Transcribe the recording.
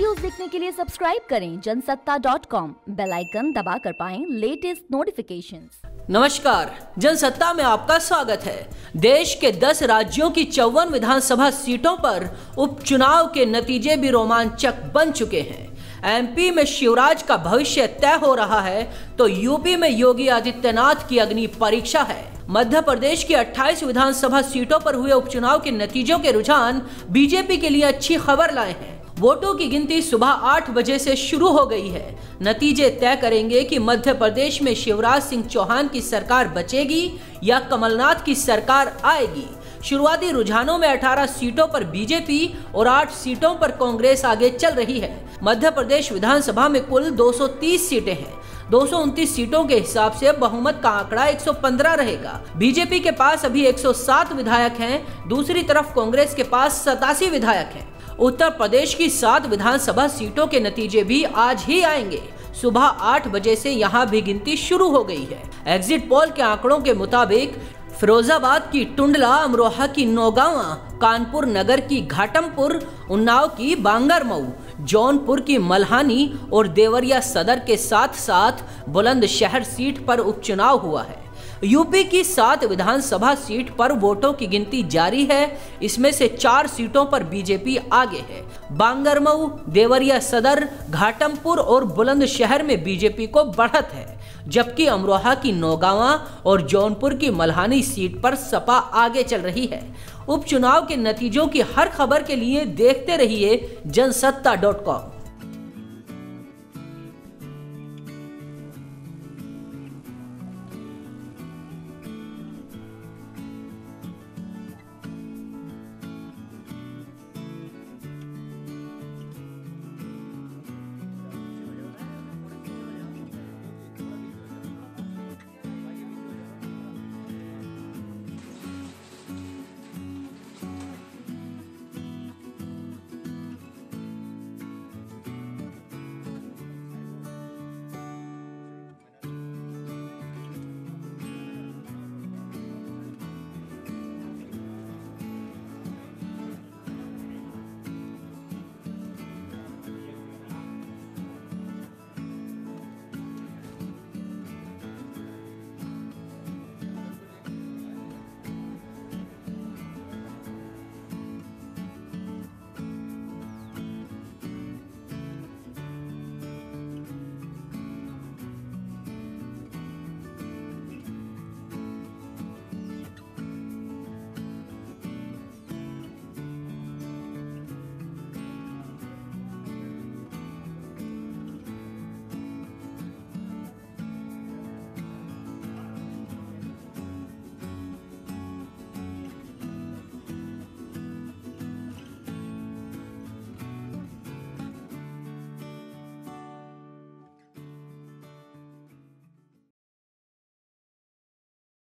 Videos देखने के लिए सब्सक्राइब करें जनसत्ता डॉट कॉम बेलाइकन दबा कर पाए लेटेस्ट नोटिफिकेशन नमस्कार, जनसत्ता में आपका स्वागत है। देश के 10 राज्यों की चौवन विधानसभा सीटों पर उपचुनाव के नतीजे भी रोमांचक बन चुके हैं। एमपी में शिवराज का भविष्य तय हो रहा है तो यूपी में योगी आदित्यनाथ की अग्नि परीक्षा है। मध्य प्रदेश की 28 विधानसभा सीटों पर हुए उपचुनाव के नतीजों के रुझान बीजेपी के लिए अच्छी खबर लाए हैं। वोटों की गिनती सुबह आठ बजे से शुरू हो गई है। नतीजे तय करेंगे कि मध्य प्रदेश में शिवराज सिंह चौहान की सरकार बचेगी या कमलनाथ की सरकार आएगी। शुरुआती रुझानों में 18 सीटों पर बीजेपी और 8 सीटों पर कांग्रेस आगे चल रही है। मध्य प्रदेश विधानसभा में कुल 230 सीटें हैं। दो सौ उनतीस सीटों के हिसाब से बहुमत का आंकड़ा 115 रहेगा। बीजेपी के पास अभी 107 विधायक हैं। दूसरी तरफ़ कांग्रेस के पास सतासी विधायक हैं। उत्तर प्रदेश की सात विधानसभा सीटों के नतीजे भी आज ही आएँगे। सुबह आठ बजे से यहाँ भी गिनती शुरू हो गई है। एग्जिट पोल के आंकड़ों के मुताबिक, फिरोजाबाद की टुंडला, अमरोहा की नौगावा, कानपुर नगर की घाटमपुर, उन्नाव की बांगरमऊ, जौनपुर की मल्हानी और देवरिया सदर के साथ साथ बुलंदशहर सीट पर उपचुनाव हुआ है। यूपी की सात विधानसभा सीट पर वोटों की गिनती जारी है। इसमें से चार सीटों पर बीजेपी आगे है। बांगरमऊ, देवरिया सदर, घाटमपुर और बुलंदशहर में बीजेपी को बढ़त है, जबकि अमरोहा की नौगावा और जौनपुर की मल्हानी सीट पर सपा आगे चल रही है। उपचुनाव के नतीजों की हर खबर के लिए देखते रहिए जनसत्ता डॉट कॉम।